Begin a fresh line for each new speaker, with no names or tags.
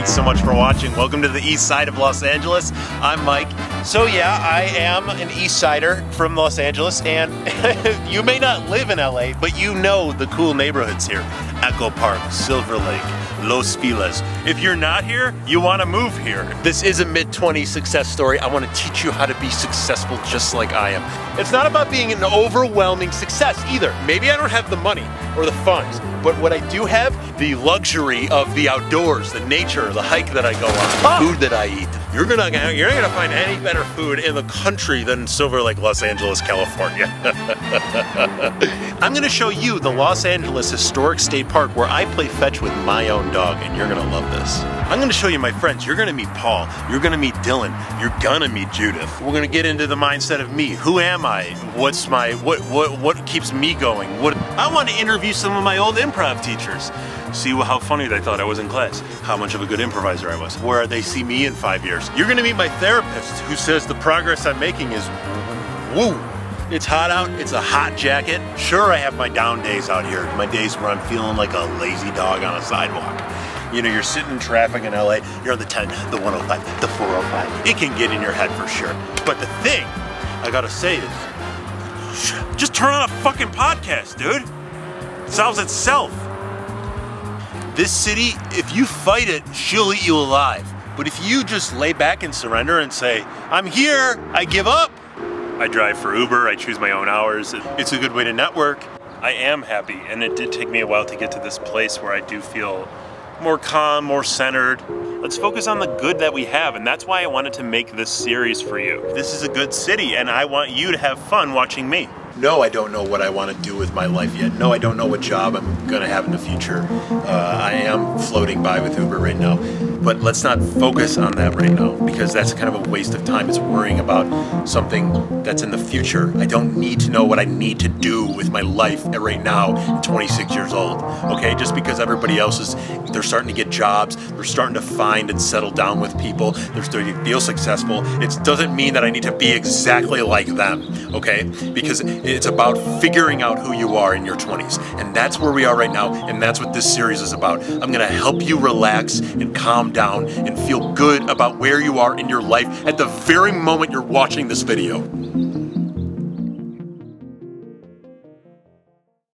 Thanks so much for watching. Welcome to the east side of Los Angeles. I'm Mike. So yeah, I am an east sider from Los Angeles and you may not live in LA, but you know the cool neighborhoods here. Echo Park, Silver Lake, Los Feliz. If you're not here, you want to move here. This is a mid-20s success story. I want to teach you how to be successful just like I am. It's not about being an overwhelming success either. Maybe I don't have the money or the funds, but what I do have, the luxury of the outdoors, the nature, the hike that I go on, the ah. food that I eat. You're gonna you're not gonna find any better food in the country than Silver Lake, Los Angeles, California. I'm gonna show you the Los Angeles Historic State Park where I play fetch with my own dog, and you're gonna love this. I'm gonna show you my friends. You're gonna meet Paul. You're gonna meet Dylan. You're gonna meet Judith. We're gonna get into the mindset of me. Who am I? What's my what what what keeps me going? What I want to interview some of my old improv teachers. See how funny they thought I was in class. How much of a good improviser I was. Where they see me in five years. You're gonna meet my therapist who says the progress I'm making is woo. It's hot out, it's a hot jacket. Sure, I have my down days out here. My days where I'm feeling like a lazy dog on a sidewalk. You know, you're sitting in traffic in LA, you're on the 10, the 105, the 405. It can get in your head for sure. But the thing I gotta say is, just turn on a fucking podcast, dude. It solves itself. This city, if you fight it, she'll eat you alive. But if you just lay back and surrender and say, I'm here, I give up. I drive for Uber, I choose my own hours. It's a good way to network. I am happy, and it did take me a while to get to this place where I do feel more calm, more centered. Let's focus on the good that we have, and that's why I wanted to make this series for you. This is a good city, and I want you to have fun watching me. No, I don't know what I want to do with my life yet. No, I don't know what job I'm going to have in the future. Uh, I am floating by with Uber right now. But let's not focus on that right now because that's kind of a waste of time. It's worrying about something that's in the future. I don't need to know what I need to do with my life right now at 26 years old. Okay, just because everybody else is, they're starting to get jobs, they're starting to find and settle down with people, they're starting to feel successful. It doesn't mean that I need to be exactly like them. Okay, because it's about figuring out who you are in your 20s, and that's where we are right now, and that's what this series is about. I'm gonna help you relax and calm down and feel good about where you are in your life at the very moment you're watching this video.